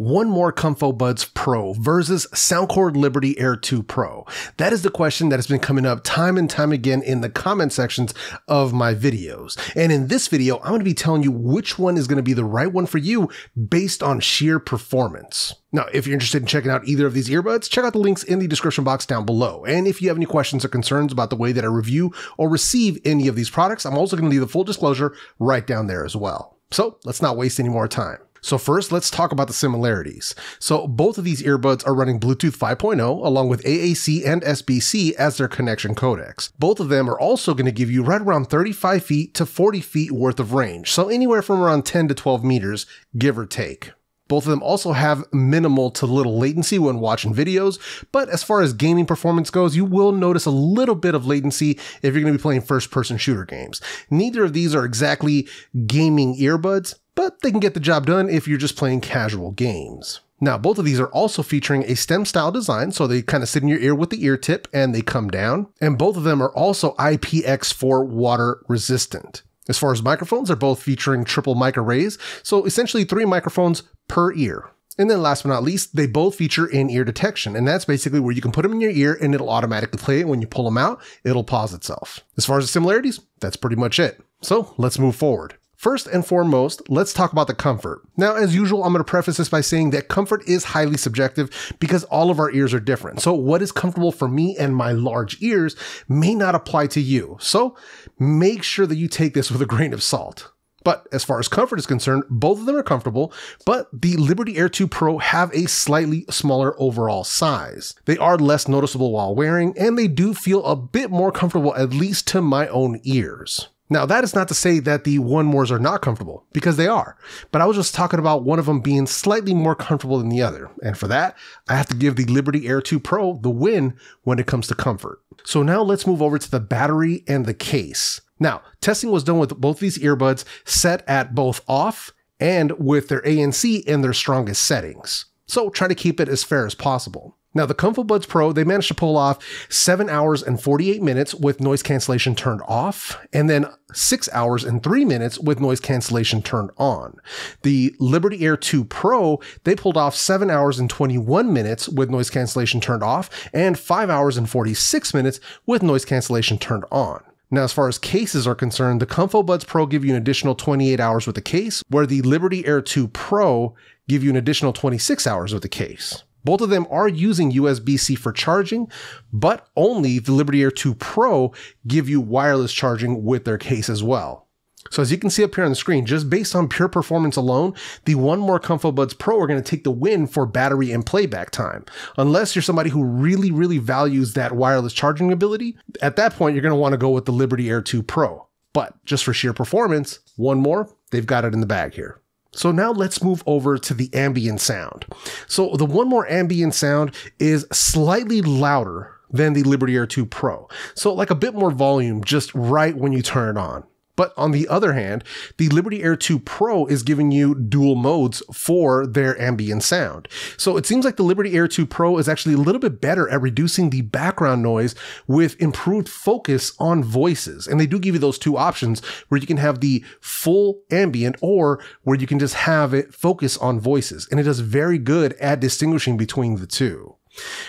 One More ComfoBuds Pro versus Soundcore Liberty Air 2 Pro. That is the question that has been coming up time and time again in the comment sections of my videos. And in this video, I'm going to be telling you which one is going to be the right one for you based on sheer performance. Now, if you're interested in checking out either of these earbuds, check out the links in the description box down below. And if you have any questions or concerns about the way that I review or receive any of these products, I'm also going to leave the full disclosure right down there as well. So let's not waste any more time. So first, let's talk about the similarities. So both of these earbuds are running Bluetooth 5.0 along with AAC and SBC as their connection codecs. Both of them are also going to give you right around 35 feet to 40 feet worth of range. So anywhere from around 10 to 12 meters, give or take. Both of them also have minimal to little latency when watching videos, but as far as gaming performance goes, you will notice a little bit of latency if you're going to be playing first person shooter games. Neither of these are exactly gaming earbuds, but they can get the job done if you're just playing casual games. Now, both of these are also featuring a stem style design, so they kind of sit in your ear with the ear tip and they come down. And both of them are also IPX4 water resistant. As far as microphones, they're both featuring triple mic arrays, so essentially three microphones per ear. And then last but not least, they both feature in-ear detection, and that's basically where you can put them in your ear and it'll automatically play it. When you pull them out, it'll pause itself. As far as the similarities, that's pretty much it. So let's move forward. First and foremost, let's talk about the comfort. Now, as usual, I'm going to preface this by saying that comfort is highly subjective because all of our ears are different. So what is comfortable for me and my large ears may not apply to you. So make sure that you take this with a grain of salt. But as far as comfort is concerned, both of them are comfortable, but the Liberty Air 2 Pro have a slightly smaller overall size. They are less noticeable while wearing, and they do feel a bit more comfortable, at least to my own ears. Now, that is not to say that the One Mores are not comfortable, because they are. But I was just talking about one of them being slightly more comfortable than the other. And for that, I have to give the Liberty Air 2 Pro the win when it comes to comfort. So now let's move over to the battery and the case. Now, testing was done with both these earbuds set at both off and with their ANC in their strongest settings. So try to keep it as fair as possible. Now, the ComfoBuds Pro, they managed to pull off 7 hours and 48 minutes with noise cancellation turned off, and then 6 hours and 3 minutes with noise cancellation turned on. The Liberty Air 2 Pro, they pulled off 7 hours and 21 minutes with noise cancellation turned off, and 5 hours and 46 minutes with noise cancellation turned on. Now, as far as cases are concerned, the ComfoBuds Pro give you an additional 28 hours with the case, where the Liberty Air 2 Pro give you an additional 26 hours with the case. Both of them are using USB-C for charging, but only the Liberty Air 2 Pro give you wireless charging with their case as well. So as you can see up here on the screen, just based on pure performance alone, the One More ComfoBuds Pro are going to take the win for battery and playback time. Unless you're somebody who really, really values that wireless charging ability, at that point, you're going to want to go with the Liberty Air 2 Pro. But just for sheer performance, One More, they've got it in the bag here. So now let's move over to the ambient sound. So the One More ambient sound is slightly louder than the Liberty Air 2 Pro. So like a bit more volume just right when you turn it on. But on the other hand, the Liberty Air 2 Pro is giving you dual modes for their ambient sound. So it seems like the Liberty Air 2 Pro is actually a little bit better at reducing the background noise with improved focus on voices. And they do give you those two options where you can have the full ambient or where you can just have it focus on voices. And it does very good at distinguishing between the two.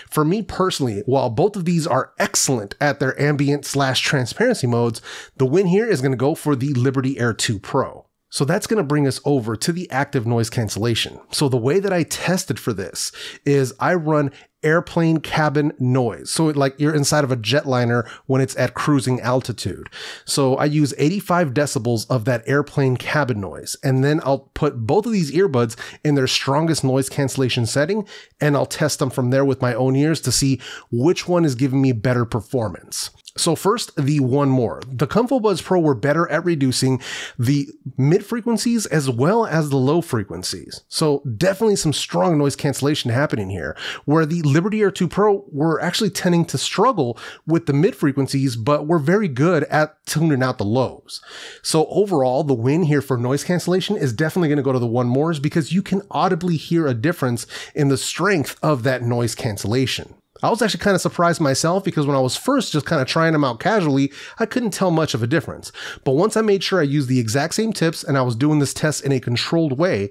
For me personally, while both of these are excellent at their ambient slash transparency modes, the win here is going to go for the Liberty Air 2 Pro. So that's going to bring us over to the active noise cancellation. So the way that I tested for this is I run airplane cabin noise. So like you're inside of a jetliner when it's at cruising altitude. So I use 85 decibels of that airplane cabin noise. And then I'll put both of these earbuds in their strongest noise cancellation setting. And I'll test them from there with my own ears to see which one is giving me better performance. So first, the one more. The ComfoBuds Pro were better at reducing the mid frequencies as well as the low frequencies. So definitely some strong noise cancellation happening here, where the Liberty Air 2 Pro were actually tending to struggle with the mid frequencies, but were very good at tuning out the lows. So overall, the win here for noise cancellation is definitely going to go to the one mores because you can audibly hear a difference in the strength of that noise cancellation. I was actually kind of surprised myself because when I was first just kind of trying them out casually, I couldn't tell much of a difference. But once I made sure I used the exact same tips and I was doing this test in a controlled way,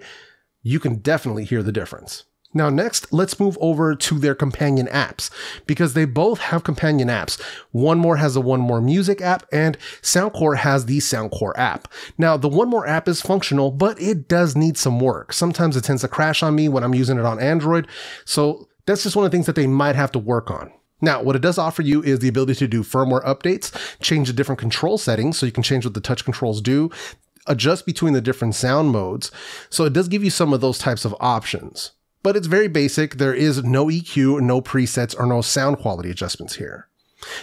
you can definitely hear the difference. Now, next, let's move over to their companion apps because they both have companion apps. One More has a One More Music app and Soundcore has the Soundcore app. Now, the One More app is functional, but it does need some work. Sometimes it tends to crash on me when I'm using it on Android. So that's just one of the things that they might have to work on. Now, what it does offer you is the ability to do firmware updates, change the different control settings so you can change what the touch controls do, adjust between the different sound modes. So it does give you some of those types of options. But it's very basic. There is no EQ, no presets, or no sound quality adjustments here.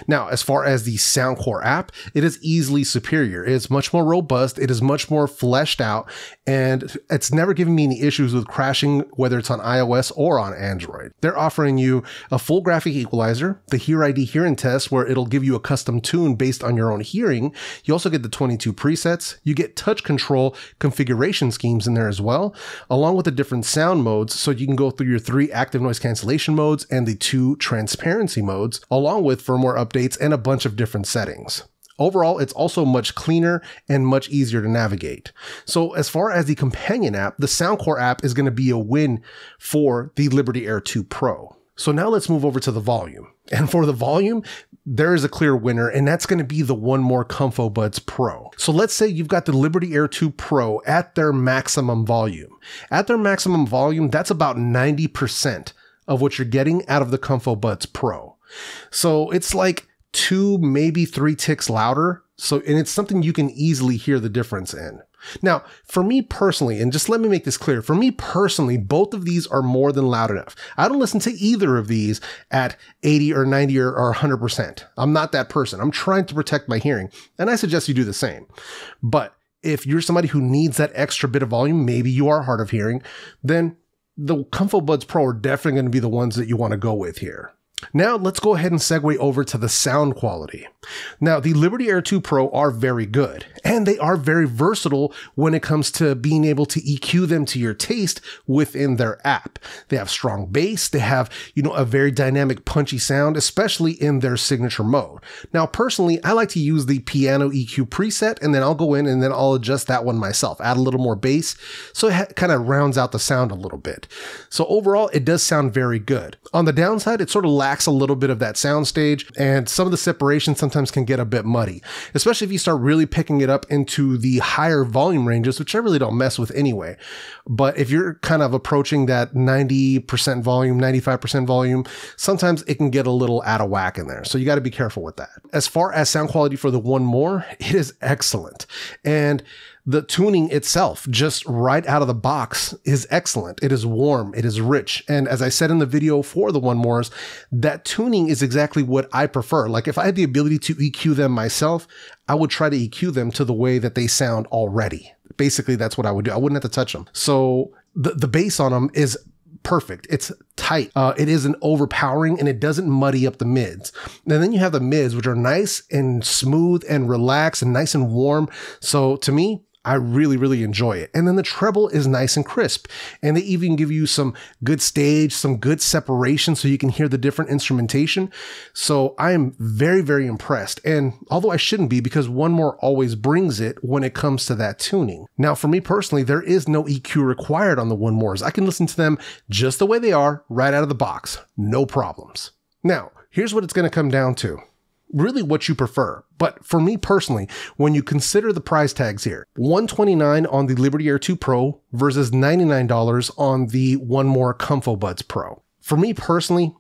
Now, as far as the Soundcore app, it is easily superior. It's much more robust. It is much more fleshed out and it's never given me any issues with crashing, whether it's on iOS or on Android. They're offering you a full graphic equalizer, the Hear ID hearing test, where it'll give you a custom tune based on your own hearing. You also get the 22 presets. You get touch control configuration schemes in there as well, along with the different sound modes. So you can go through your three active noise cancellation modes and the two transparency modes, along with firmware updates and a bunch of different settings. Overall, it's also much cleaner and much easier to navigate. So as far as the companion app, the Soundcore app is going to be a win for the Liberty Air 2 Pro. So now let's move over to the volume. And for the volume, there is a clear winner, and that's going to be the One More ComfoBuds Pro. So let's say you've got the Liberty Air 2 Pro at their maximum volume. At their maximum volume, that's about 90% of what you're getting out of the ComfoBuds Pro. So it's like two, maybe three ticks louder. So, and it's something you can easily hear the difference in. Now, for me personally, and just let me make this clear, for me personally, both of these are more than loud enough. I don't listen to either of these at 80 or 90 or, or 100%. I'm not that person. I'm trying to protect my hearing, and I suggest you do the same. But if you're somebody who needs that extra bit of volume, maybe you are hard of hearing, then the ComfoBuds Pro are definitely going to be the ones that you want to go with here. Now let's go ahead and segue over to the sound quality. Now the Liberty Air 2 Pro are very good and they are very versatile when it comes to being able to EQ them to your taste within their app. They have strong bass, they have, you know, a very dynamic punchy sound, especially in their signature mode. Now personally, I like to use the piano EQ preset and then I'll go in and then I'll adjust that one myself, add a little more bass so it kind of rounds out the sound a little bit. So overall, it does sound very good. On the downside, it sort of lacks a little bit of that soundstage, and some of the separation sometimes can get a bit muddy, especially if you start really picking it up into the higher volume ranges, which I really don't mess with anyway. But if you're kind of approaching that 90% volume, 95% volume, sometimes it can get a little out of whack in there. So you got to be careful with that. As far as sound quality for the One More, it is excellent. And the tuning itself, just right out of the box, is excellent. It is warm, it is rich. And as I said in the video for the One Mores, that tuning is exactly what I prefer. Like if I had the ability to EQ them myself, I would try to EQ them to the way that they sound already. Basically, that's what I would do. I wouldn't have to touch them. So the, the bass on them is perfect. It's tight. Uh, it isn't overpowering and it doesn't muddy up the mids. And then you have the mids, which are nice and smooth and relaxed and nice and warm. So to me, I really, really enjoy it. And then the treble is nice and crisp. And they even give you some good stage, some good separation so you can hear the different instrumentation. So I am very, very impressed. And although I shouldn't be because One More always brings it when it comes to that tuning. Now, for me personally, there is no EQ required on the One Mores. I can listen to them just the way they are right out of the box. No problems. Now, here's what it's going to come down to really what you prefer. But for me personally, when you consider the price tags here, 129 on the Liberty Air 2 Pro versus $99 on the One More ComfoBuds Pro. For me personally,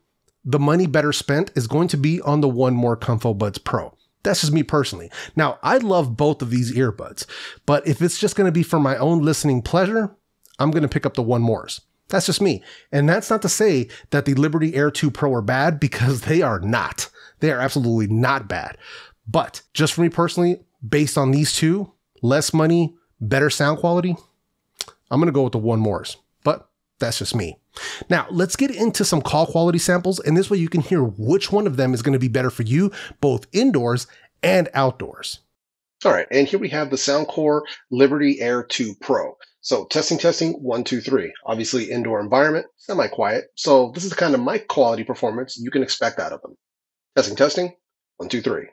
the money better spent is going to be on the One More ComfoBuds Pro. That's just me personally. Now, I love both of these earbuds, but if it's just going to be for my own listening pleasure, I'm going to pick up the One Mores. That's just me. And that's not to say that the Liberty Air 2 Pro are bad because they are not. They are absolutely not bad. But just for me personally, based on these two, less money, better sound quality, I'm to go with the one mores. But that's just me. Now, let's get into some call quality samples, and this way you can hear which one of them is to be better for you, both indoors and outdoors. All right, and here we have the Soundcore Liberty Air 2 Pro. So testing, testing, one, two, three. Obviously, indoor environment, semi-quiet. So this is the kind of mic quality performance you can expect out of them. Testing, testing. One, two, three.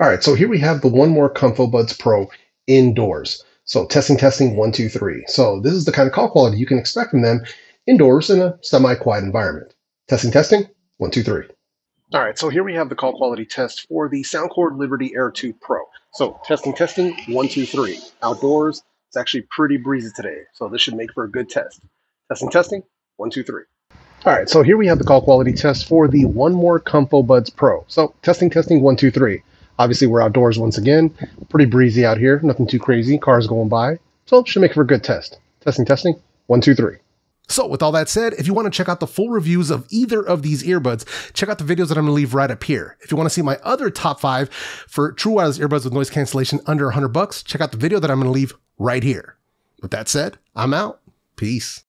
All right, so here we have the One More ComfoBuds Pro indoors. So testing, testing, one, two, three. So this is the kind of call quality you can expect from them indoors in a semi-quiet environment. Testing, testing, one, two, three. All right, so here we have the call quality test for the Soundcore Liberty Air 2 Pro. So testing, testing, one, two, three. Outdoors, it's actually pretty breezy today, so this should make for a good test. Testing, testing, one, two, three. All right, so here we have the call quality test for the One More ComfoBuds Pro. So testing, testing, one, two, three. Obviously, we're outdoors once again. Pretty breezy out here, nothing too crazy. Cars going by, so should make for a good test. Testing, testing, one, two, three. So, with all that said, if you want to check out the full reviews of either of these earbuds, check out the videos that I'm going to leave right up here. If you want to see my other top five for true wireless earbuds with noise cancellation under 100 bucks, check out the video that I'm going to leave right here. With that said, I'm out. Peace.